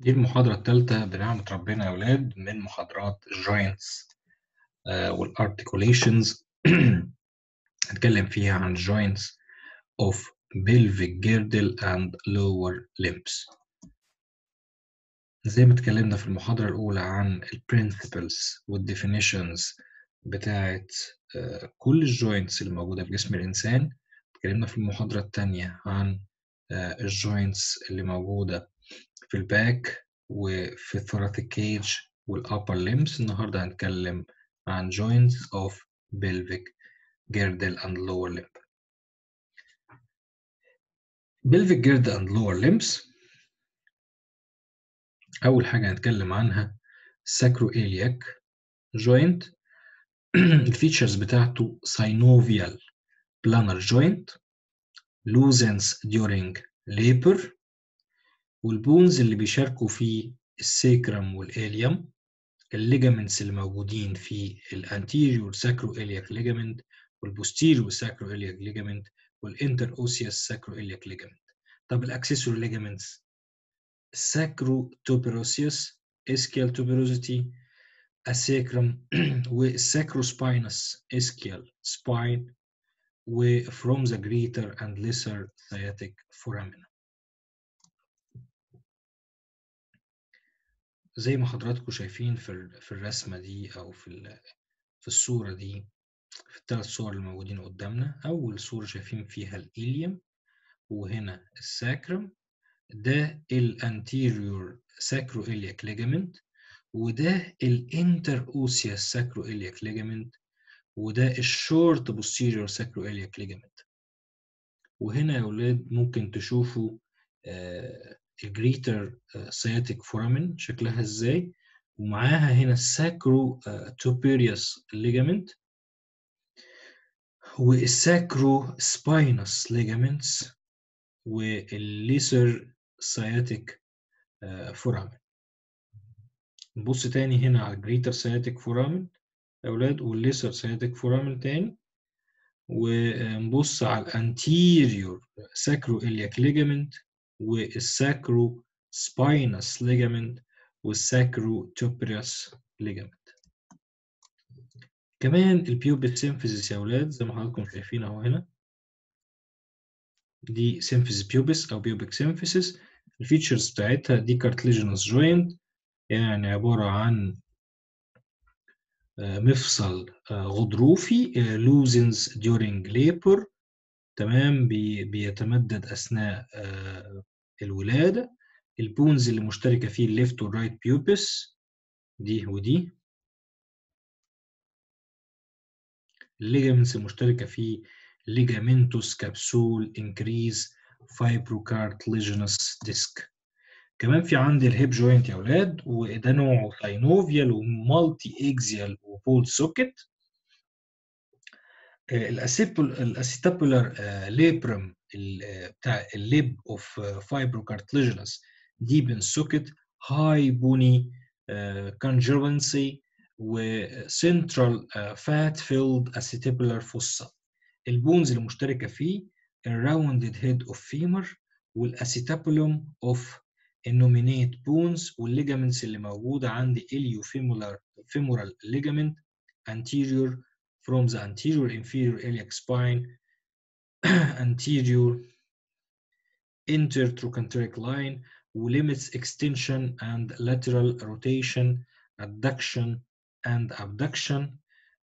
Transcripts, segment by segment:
دي المحاضرة الثالثة بنعمة ربنا يا أولاد من محاضرات ال joints وال articulations هنتكلم فيها عن joints of pelvic girdle and lower limbs. زي ما اتكلمنا في المحاضرة الأولى عن ال principles وال definitions بتاعت uh, كل ال joints اللي موجودة في جسم الإنسان. اتكلمنا في المحاضرة الثانية عن ال joints اللي موجودة في ال back وفي ال thoracic cage وال upper limbs النهارده هنتكلم عن joints of pelvic girdle and lower limb. pelvic girdle and lower limbs أول حاجة هنتكلم عنها sacroiliac joint ال features بتاعته synovial planar joint loosens during labor وال bones اللي بيشاركوا فيه ال sacrum وال ilium ال ligaments اللي موجودين في ال anterior sacroiliac ligament وال posterior sacroiliac ligament وال interosseous sacroiliac ligament. طب ال accessory ligaments؟ ال sacrotuberous ischial tuberosity ال sacrum وال sacrospinous ischial spine و from the greater and lesser sciatic foramina زي ما حضراتكم شايفين في في الرسمة دي أو في في الصورة دي في الثلاث صور اللي موجودين قدامنا أول صورة شايفين فيها ال ilium وهنا ال sacrum ده ال anterior sacroiliac ligament وده ال interosseous sacroiliac ligament وده ال short posterior sacroiliac ligament وهنا يا أولاد ممكن تشوفوا آه ال greater sciatic foramen شكلها إزاي؟ ومعاها هنا ال sacrotuberous ligament وال sacrospinous ligaments وال lesser sciatic foramen نبص تاني هنا على ال greater sciatic foramen يا أولاد وال lesser sciatic foramen تاني. ونبص على ال anterior sacroiliac ligament وال sacrospinous ligament وال sacrotuberous ligament. كمان ال pubic symphysis يا أولاد زي ما حضراتكم شايفين أهو هنا. دي symphysis pubis أو pubic symphysis ال features بتاعتها دي cartilaginous joint يعني عبارة عن مفصل غضروفي loosens during labor تمام بي بيتمدد أثناء الولادة. ال bones اللي مشتركة فيه ال left وال right pubis دي ودي. ال ligaments المشتركه فيه ligamentous capsule increase fibrocartilaginous disc كمان في عندي ال hip joint يا أولاد وده نوعه synovial و multiaxial و ball socket ال acetabular labrum بتاع ال lip of fibrocartilaginous deep socket high bony congruency و central fat filled acetabular fossa ال bones المشتركة فيه ال rounded head of femur وال acetabulum of innominate bones وال ligaments اللي موجودة عندي iliofemoral femoral ligament anterior from the anterior inferior iliac spine, anterior intertrochanteric line, who limits extension and lateral rotation, adduction and abduction,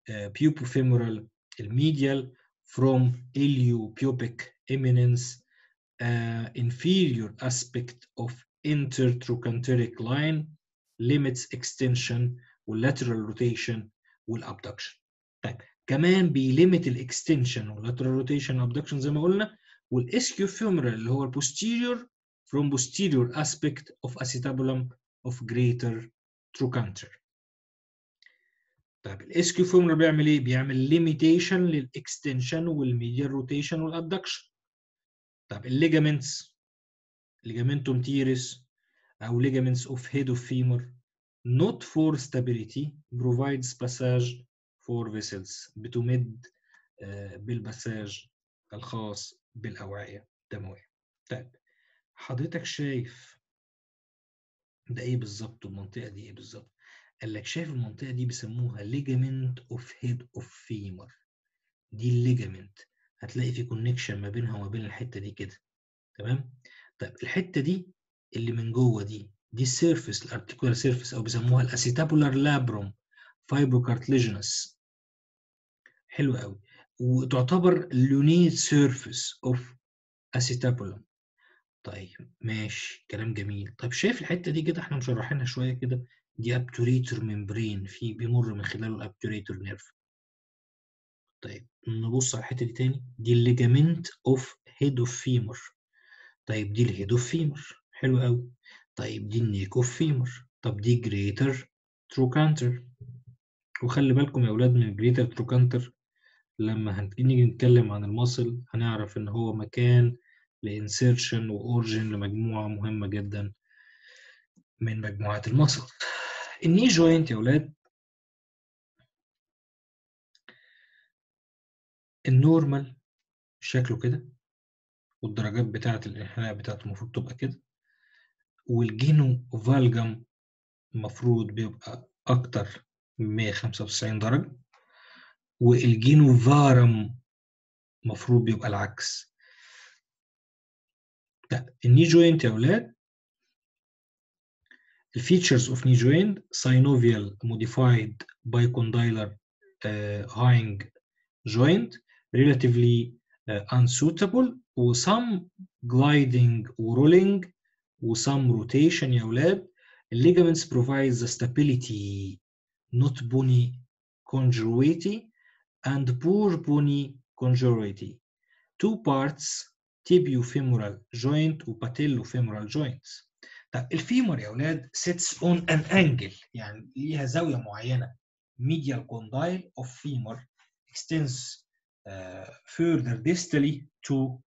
uh, pupofemoral medial from iliopubic eminence, uh, inferior aspect of intertrochanteric line, limits extension, will lateral rotation, will abduction. Thank you. كمان بيليمت الاكستنشن واللاترال روتيشن ابدكشن زي ما قلنا وال ischiofemoral اللي هو ال posterior from posterior aspect of acetabulum of greater trochanter طيب ال ischiofemoral بيعمل إيه؟ بيعمل limitation لل extension وال medial rotation وال abduction طب ال ligaments ligamentum teres أو ligaments of head of femur not for stability provides passage for vessels بتمد بال passage الخاص بالأوعية الدموية. طيب حضرتك شايف ده إيه بالضبط والمنطقة دي إيه بالضبط؟ قال لك شايف المنطقة دي بيسموها ligament of head of femur دي ال ligament هتلاقي في connection ما بينها وما بين الحتة دي كده تمام؟ طيب الحتة دي اللي من جوه دي دي ال surface ال articular surface أو بيسموها ال acetabular labrum fibrocartilaginous حلو قوي وتعتبر lunate surface of acetabulum طيب ماشي كلام جميل. طيب شايف الحتة دي كده؟ إحنا مشرحينها شوية كده. دي obturator membrane في بيمر من خلاله ال obturator nerve طيب نبص على الحتة دي تاني. دي ال ligament of head of femur طيب دي ال head of femur حلو قوي طيب دي ال neck of femur طب دي greater trochanter وخلي بالكم يا أولاد من ال greater trochanter لما هنيجي نتكلم عن ال muscle هنعرف إن هو مكان ل insertion و origin لمجموعة مهمة جدا من مجموعات ال muscle. ال knee joint يا أولاد ال normal شكله كده والدرجات بتاعة الانحناء بتاعته المفروض تبقى كده وال genu valgum المفروض بيبقى أكتر من 195 درجة. وال genu varum مفروض يبقى العكس. ده ال knee joint يا أولاد. ال features of knee joint synovial modified bicondylar hinge joint relatively unstable آه، و some gliding و rolling و some rotation يا أولاد. ال ligaments provides stability not bony congruity and poor bony congruity two parts tibiofemoral joint وpatellofemoral joints طب الفيمور يا اولاد sits on an angle يعني ليها زاويه معينه medial condyle of femur extends uh, further distally to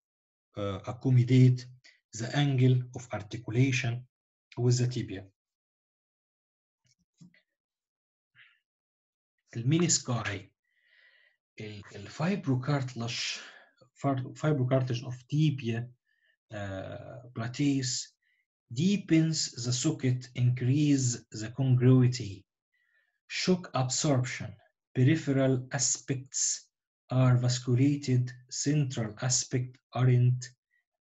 uh, accommodate the angle of articulation with the tibia. المينيسكاي الفايبروكارتلج fibrocartilage of tibia uh, plateaus deepens the socket, increase the congruity, shock absorption, peripheral aspects are vasculated, central aspect aren't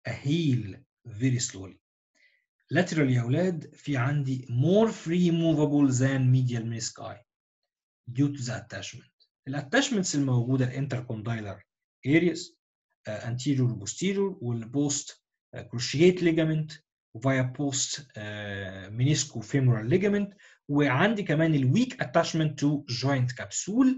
a heal very slowly. lateral يا أولاد في عندي more free movable than medial menisci due to the attachment. الاتاشمنتس الموجودة الانتركوندايلر areas uh, anterior posterior والبوست uh, ligament via post uh, menisco femoral ligament وعندي كمان الويك attachment to joint capsule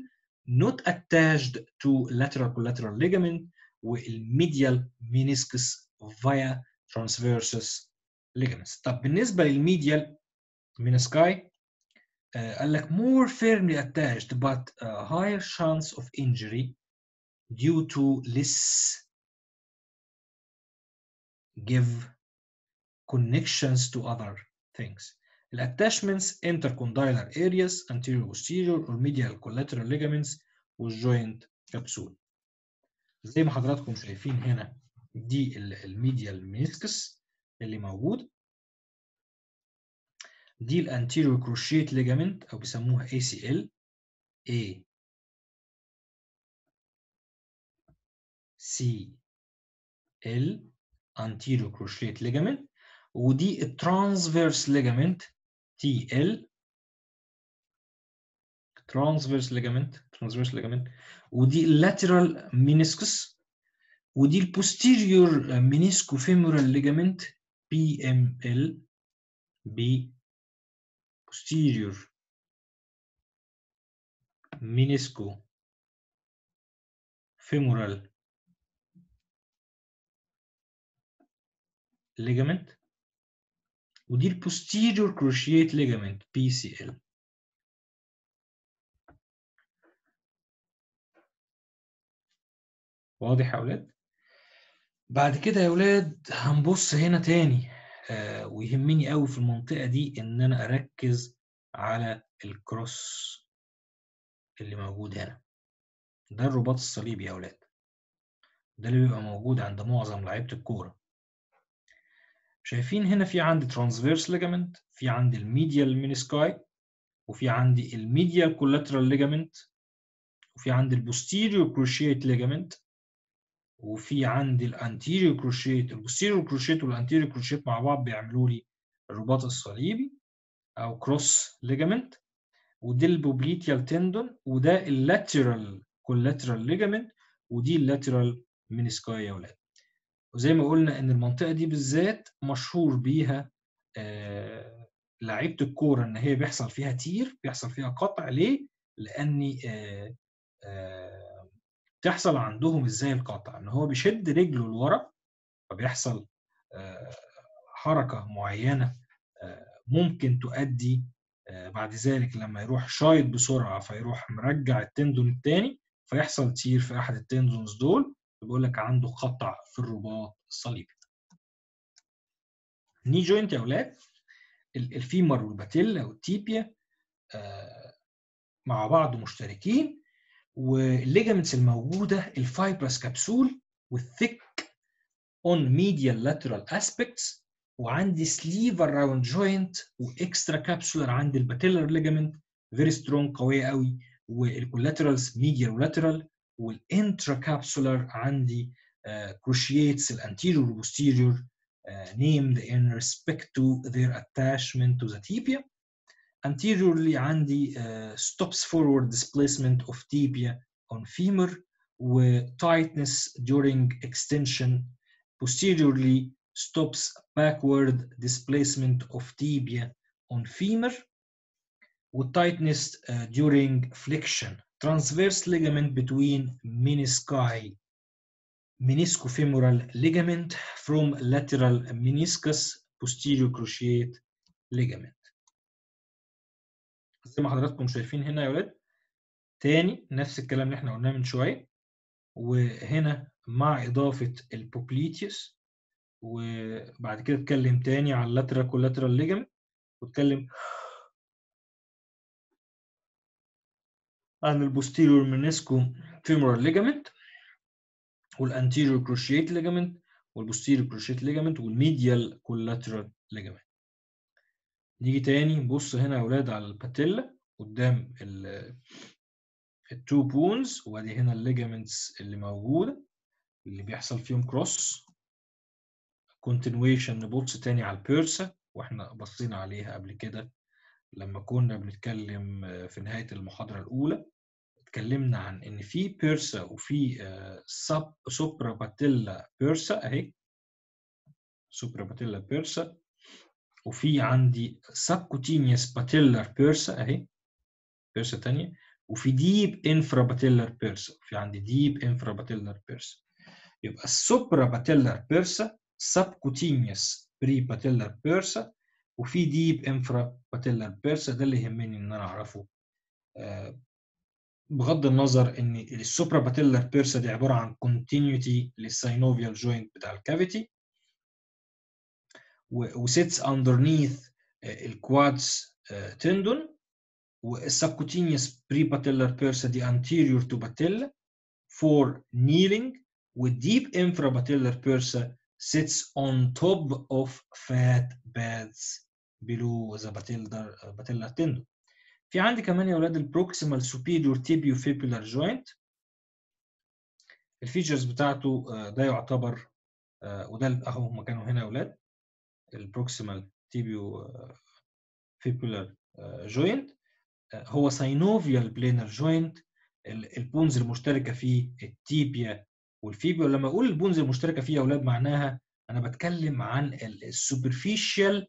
not attached to lateral collateral ligament والميديال meniscus via transversus ligaments طب بالنسبة للميديال uh, قال لك more firmly attached but a higher chance of injury due to less give connections to other things. Attachments intercondylar areas anterior posterior or medial collateral ligaments والjoint capsule. زي ما حضراتكم شايفين هنا دي الميديال meniscus اللي موجود دي ال anterior cruciate ligament أو بيسموها ACL A C L anterior cruciate ligament ودي ال transverse ligament T L transverse ligament transverse ligament ودي ال lateral meniscus ودي ال posterior meniscofemoral ligament P M L P posterior menisco femoral. Ligament. ودي البوستيريور cruciate ligament PCL واضح يا أولاد بعد كده يا أولاد هنبص هنا تاني ويهمني قوي في المنطقة دي إن أنا أركز على ال cross اللي موجود هنا. ده الرباط الصليبي يا أولاد. ده اللي بيبقى موجود عند معظم لعيبة الكورة. شايفين هنا في عندي transverse ligament في عندي ال medial menisci وفي عندي ال medial collateral ligament وفي عندي ال posterior cruciate ligament وفي عندي ال anterior cruciate ال posterior cruciate وال anterior cruciate مع بعض بيعملوا لي الرباط الصليبي أو cross ligament ودي ال popliteal tendon وده ال lateral collateral ligament ودي ال lateral menisci يا ولاد وزي ما قلنا إن المنطقة دي بالذات مشهور بيها آه لعيبة الكورة إن هي بيحصل فيها tear بيحصل فيها قطع ليه؟ لأن آه آه بتحصل عندهم إزاي القطع إن هو بيشد رجله لورا فبيحصل آه حركة معينة آه ممكن تؤدي آه بعد ذلك لما يروح شايط بسرعة فيروح مرجع ال tendon الثاني فيحصل tear في أحد ال tendons دول بيقول لك عنده قطع في الرباط الصليبي. knee joint يا أولاد ال femur وال patella وال tibia مع بعض مشتركين وال ligaments الموجودة ال fibrous capsule وال thick on medial lateral aspects وعندي sleeve around joint و extracapsular عندي ال patellar ligament very strong قوية قوي وال collaterals medial و lateral وال intracapsular عندي cruciates ال anterior وال posterior named in respect to their attachment to the tibia. Anteriorly عندي uh, stops forward displacement of tibia on femur و tightness during extension. Posteriorly stops backward displacement of tibia on femur و tightness uh, during flexion. Transverse ligament between menisci meniscofemoral ligament from lateral meniscus posterior cruciate ligament. زي ما حضراتكم شايفين هنا يا ولاد. تاني نفس الكلام اللي إحنا قلناه من شوية وهنا مع إضافة ال popliteus وبعد كده اتكلم تاني على ال lateral collateral ligament واتكلم عن ال posterior meniscofemoral ligament وال anterior cruciate ligament وال posterior cruciate ligament وال medial collateral ligament. نيجي تاني نبص هنا يا أولاد على ال patella قدام ال two bones وادي هنا ال ligaments اللي موجودة اللي بيحصل فيهم cross continuation نبص تاني على ال bursa وإحنا بصينا عليها قبل كده لما كنا بنتكلم في نهاية المحاضرة الأولى. اتكلمنا عن إن في bursa وفي suprapatellar bursa أهي. suprapatellar bursa وفي عندي subcutaneous patellar bursa أهي bursa ثانية وفي deep infrapatellar bursa وفي عندي deep infrapatellar bursa يبقى ال suprapatellar bursa subcutaneous prepatellar bursa وفي deep infrapatellar bursa ده اللي يهمني إن أنا أعرفه. آه بغض النظر إن ال suprapatellar bursa دي عبارة عن continuity لل synovial joint بتاع ال cavity و sits underneath ال quads tendon وال subcutaneous prepatellar bursa دي anterior to patella for kneeling وال deep infrapatellar bursa sits on top of fat pads below the patellar patellar tendon. في عندي كمان يا أولاد ال proximal superior tibiofibular joint ال features بتاعته ده يعتبر وده أهو مكانه هنا يا أولاد ال proximal tibiofibular joint هو synovial planar joint. ال bones المشتركة فيه ال tibia وال fibula ولما أقول ال bones المشتركة فيه يا أولاد معناها أنا بتكلم عن ال superficial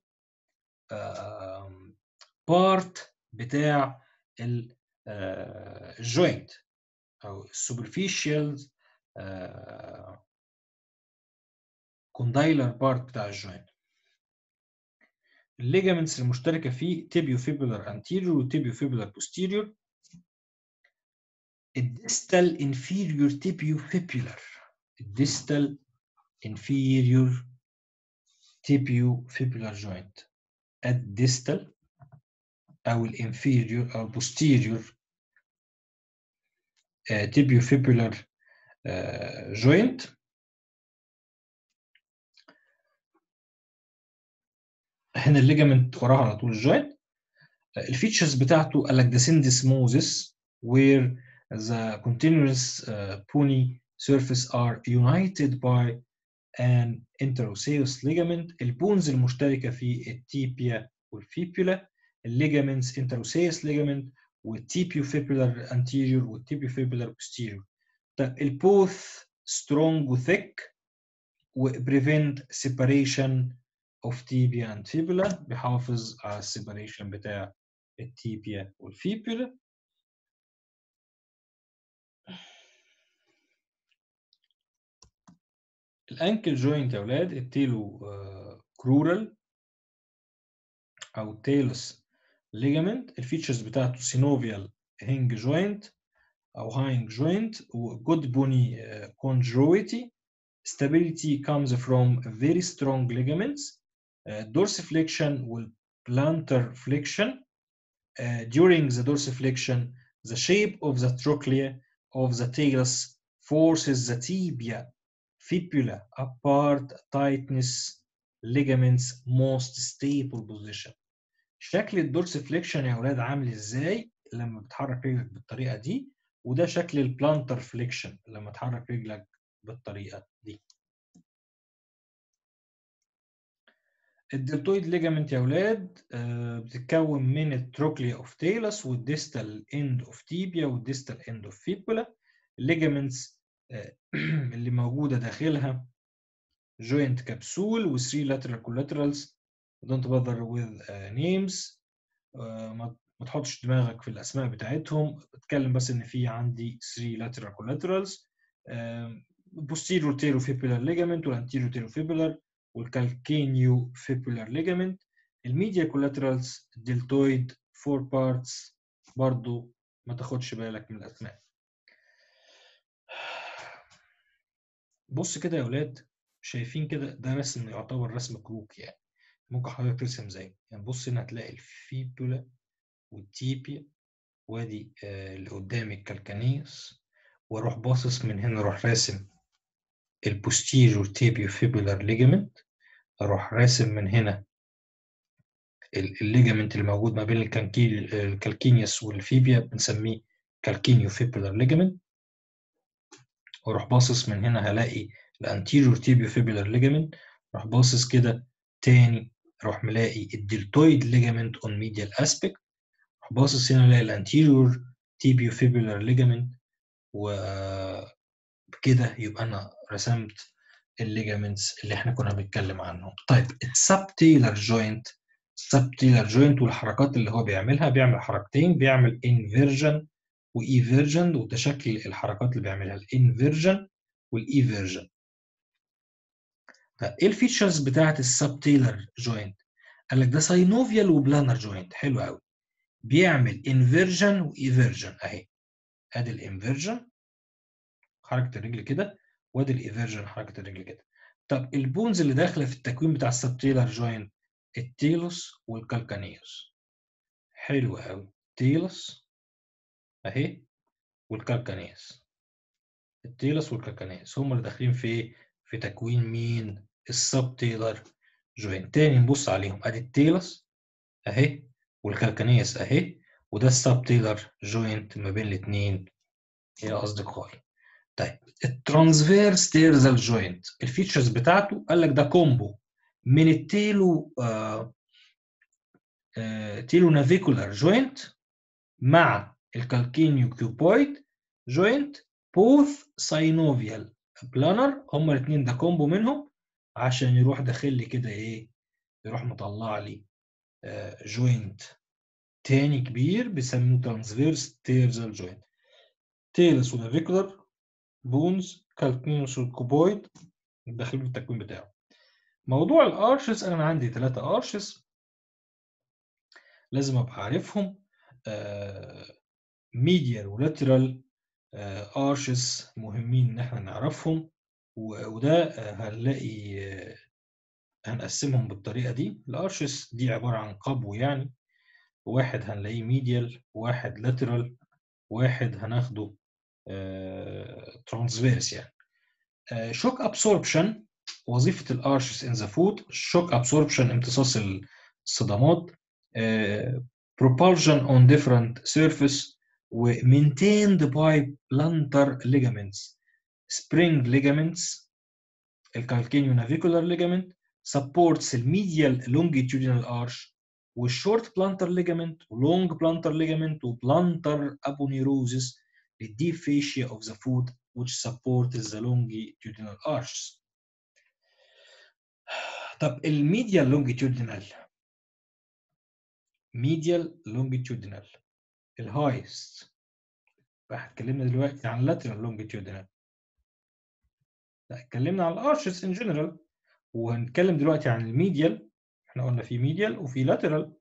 part بتاع ال joint أو ال superficial condylar part بتاع ال joint. ال ligaments المشتركة فيه tibiofibular anterior و tibiofibular posterior ال distal inferior tibiofibular ال distal inferior tibiofibular joint. ال distal أو ال inferior أو posterior tibiofibular joint. هنا ال ligament وراها على طول ال joint ال features بتاعته syndesmosis where the continuous uh, surface are united by an interosseous ligament ال bones المشتركه في ال tibia وال fibula ال ligaments interosseous ligament وال tibiofibular anterior وال tibiofibular posterior طب ال both strong وثيك و prevent separation of tibia and fibula بيحافظ على ال separation بتاع ال tibia وال fibula ال ankle joint يا أولاد ال talo كرورال أو تيلس ليجامنت الفيتشرز بتاعته سينوفيال هينج جوينت أو هاينج جوينت وجود بوني كونجرويتي stability comes from very strong ligaments. uh, dorsiflexion will plantar flexion uh, during the dorsiflexion the shape of the trochlea of the talus forces the tibia fibula apart tightness ligaments most stable position شكل الدورسفليكشن يا اولاد عامل ازاي لما بتحرك رجلك بالطريقه دي وده شكل البلانتر فليكشن لما تحرك رجلك بالطريقه دي ال deltoid ligament يا أولاد بتتكون من ال trochlea of talus وال distal end of tibia وال distal end of fibula الليجامنتس اللي موجودة داخلها جوينت كبسول و3 lateral collaterals. Don't bother with uh, names. uh, ما تحطش دماغك في الأسماء بتاعتهم. أتكلم بس إن في عندي 3 lateral collaterals. uh, posterior pterofibular ligament والanterior pterofibular والcalcaneo fibular ligament. الميديا collaterals deltoid four parts برضو ما تاخدش بالك من الأسماء. بص كده يا أولاد شايفين كده ده رسم يعتبر رسم كروك يعني. ممكن حضرتك ترسم زيه. يعني بص هنا هتلاقي ال fibula وال tibia وادي آه اللي قدام ال calcaneus وأروح باصص من هنا أروح راسم ال posterior tibiofibular ligament أروح راسم من هنا ال ligament اللي موجود ما بين ال calcaneus وال fibula بنسميه calcaneofibular ligament وأروح باصص من هنا هلاقي ال anterior tibiofibular ligament أروح باصص كده تاني أروح ملاقي ال deltoid ligament on medial aspect أروح باصص هنا الاقي ال anterior tibiofibular ligament وبكده يبقى أنا رسمت ال ligaments اللي إحنا كنا بنتكلم عنهم. طيب ال subtalar joint ال subtalar joint والحركات اللي هو بيعملها بيعمل حركتين بيعمل inversion و eversion وده شكل الحركات اللي بيعملها ال inversion وال eversion طيب إيه ال features بتاعت ال subtalar joint قال لك ده synovial و planar joint حلو قوي بيعمل inversion و eversion أهي. أدي ال inversion حركة الرجل كده وادي ال eversion حركة الرجل كده. طب ال bones اللي داخلة في التكوين بتاع ال subtalar joint ال talus وال calcaneus. حلو قوي talus أهي وال calcaneus. ال talus وال calcaneus هم اللي داخلين في في تكوين مين؟ ال subtalar joint تاني نبص عليهم. أدي ال talus أهي وال calcaneus أهي وده ال subtalar joint ما بين الاثنين يا اصدقائي طيب ال transverse tarsal joint ال features بتاعته قال لك ده combo من ال talo talonavicular joint مع ال calcaneocuboid joint both synovial planar هما الاثنين ده combo منهم عشان يروح داخل لي كده إيه يروح مطلع لي joint تاني كبير بيسموه transverse tarsal joint talus و navicular bones calcaneus وال cuboid داخلين في التكوين بتاعه. موضوع ال arches أنا عندي ثلاثة arches. لازم أبقى عارفهم. medial و lateral arches مهمين إن إحنا نعرفهم. وده هنلاقي هنقسمهم بالطريقة دي. ال arches دي عبارة عن قبو يعني. واحد هنلاقيه medial واحد lateral واحد هناخده transverse يعني shock absorption وظيفه ال arches in the foot shock absorption امتصاص الصدمات uh, propulsion on different surface و maintained by plantar ligaments spring ligaments الكالكينيو navicular ligament supports الميديال longitudinal arch والشورت plantar ligament ولونج plantar ligament وبلانتر aponeurosis للdeep fascia of the foot which supports the longitudinal arches. طب ال medial longitudinal. Medial longitudinal. ال highest اتكلمنا دلوقتي عن lateral longitudinal. لا اتكلمنا عن ال arches in general وهنتكلم دلوقتي عن ال medial إحنا قلنا في medial وفي lateral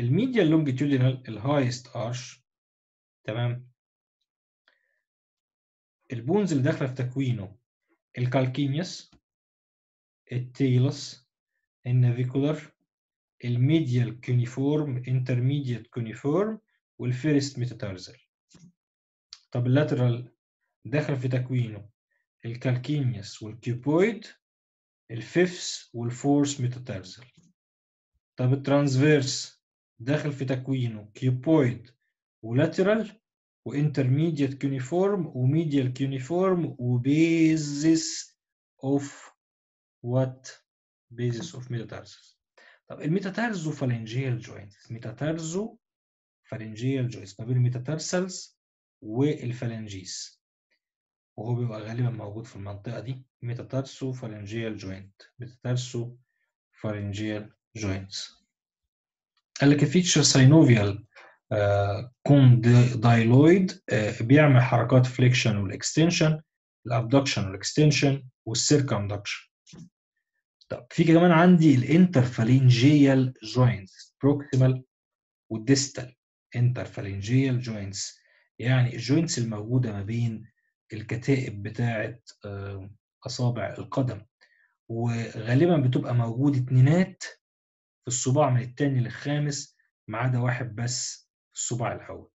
ال medial longitudinal ال highest arch تمام؟ ال bones اللي داخله في تكوينه ال calcaneus ال talus ال navicular ال medial cuneiform intermediate cuneiform وال first metatarsal طب ال lateral داخل في تكوينه الكالكينيوس والكيوبويد الفيفث والفورث ميتاتارزل طب ال transverse داخل في تكوينه cuboid ولاترال وانترميديت كونيفورم وميديال كونيفورم وبيزس اوف وات بيزس اوف ميتاتارزل طب ال metatarsophalangeal joints metatarsophalangeal joints ما بين ال metatarsals وال phalanges وهو بيبقى غالبا موجود في المنطقة دي. metatarsophalangeal joint metatarsophalangeal joints قال لك ال feature synovial condyloid بيعمل حركات فليكشن والاكستنشن الابدكشن والاكستنشن والسيركمدكشن طب في كمان عندي ال interphalangeal joints proximal وال distal interphalangeal joints يعني ال joints الموجودة ما بين الكتائب بتاعه أصابع القدم. وغالبا بتبقى موجود اتنينات في الصباع من التاني للخامس ما عدا واحد بس الصباع الأول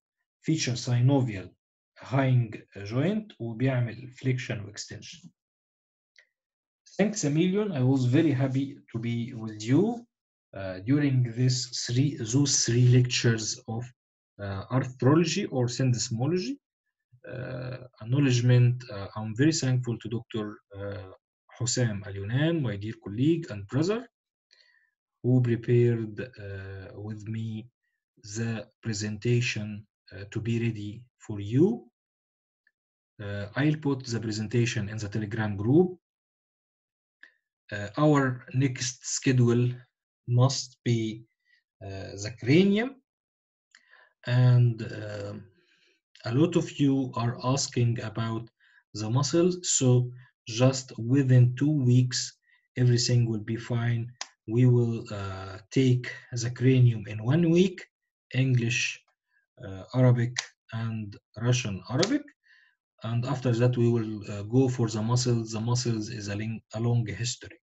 feature synovial hang joint وبيعمل flexion واكستنشن Thanks a million. I was very happy to be with you uh, during this three those three lectures of uh, arthrology or syndesmology. Uh, acknowledgement. Uh, I'm very thankful to Dr. Uh, Hosam Al Yunan, my dear colleague and brother, who prepared uh, with me the presentation uh, to be ready for you. Uh, I'll put the presentation in the Telegram group. our next schedule must be the cranium and a lot of you are asking about the muscles so just within two weeks everything will be fine we will uh, take the cranium in one week english uh, arabic and russian arabic. And after that we will uh, go for the muscles. The muscles is a, a long history.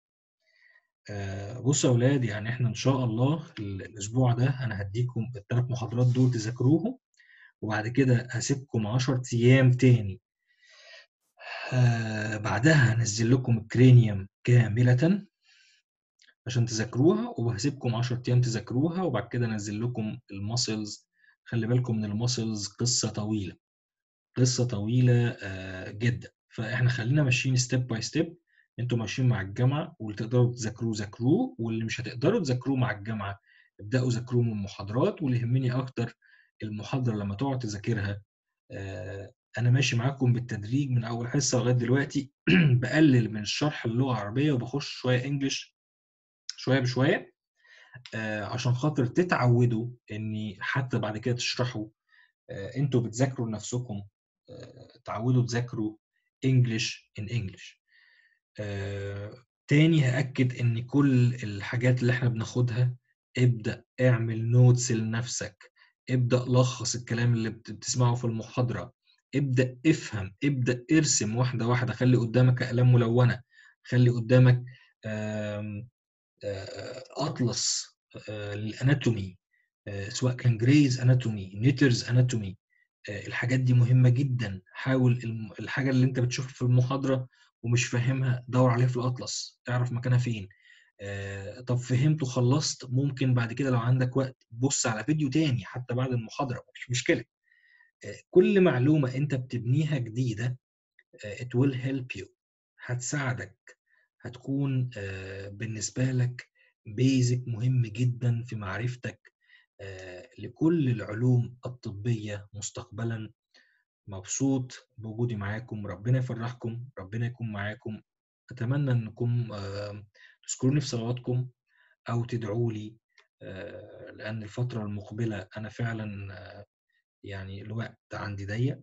بصوا يا أولاد يعني إحنا إن شاء الله الأسبوع ده أنا هديكم الثلاث محاضرات دول تذاكروهم وبعد كده هسيبكم 10 أيام تاني. آه بعدها هنزل لكم ال cranium كاملة. عشان تذاكروها وهسيبكم 10 أيام تذاكروها وبعد كده انزل لكم ال muscles خلي بالكم من ال muscles قصة طويلة. قصة طويلة آه جدا. فإحنا خلينا ماشيين step by step أنتوا ماشيين مع الجامعة واللي تقدروا تذاكروه ذاكروه واللي مش هتقدروا تذاكروه مع الجامعة. ابدأوا ذاكروه من المحاضرات واللي يهمني أكتر المحاضرة لما تقعد تذاكرها. آه أنا ماشي معاكم بالتدريج من أول حصة لغاية دلوقتي. بقلل من الشرح اللغة العربية وبخش شوية إنجلش شوية بشوية آه عشان خاطر تتعودوا إني حتى بعد كده تشرحوا آه أنتوا بتذاكروا لنفسكم تعودوا تذاكروا انجلش ان انجلش تاني هأكد إن كل الحاجات اللي إحنا بناخدها ابدأ اعمل notes لنفسك ابدأ لخص الكلام اللي بتسمعه في المحاضرة ابدأ افهم ابدأ ارسم واحدة واحدة خلي قدامك أقلام ملونة خلي قدامك أطلس لل anatomy سواء كان Gray's Anatomy Netter's Anatomy الحاجات دي مهمة جدا. حاول الحاجة اللي أنت بتشوفها في المحاضرة ومش فاهمها دور عليها في الأطلس. اعرف مكانها فين. طب فهمت وخلّصت، ممكن بعد كده لو عندك وقت بُص على فيديو تاني حتى بعد فيش مشكلة. آآ كل معلومة أنت بتبنيها جديدة آآ it will help you. هتساعدك، هتكون آآ بالنسبة لك basic مهم جدًا في معرفتك آآ لكل العلوم الطبية مستقبلًا. مبسوط بوجودي معاكم، ربنا يفرّحكم، ربنا يكون معاكم. أتمنى إنكم آآ تذكروني في صلواتكم أو تدعوا لي لأن الفترة المقبلة أنا فعلًا يعني الوقت عندي ضيّق،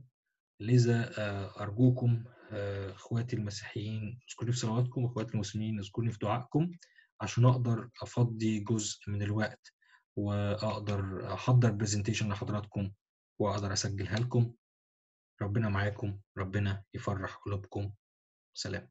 لذا أرجوكم آآ إخواتي المسيحيين اذكروني في صلواتكم، واخواتي المسلمين اذكروني في دعائكم عشان أقدر أفضّي جزء من الوقت وأقدر أحضّر presentation لحضراتكم وأقدر أسجّلها لكم. ربنا معاكم، ربنا يفرّح قلوبكم. سلام.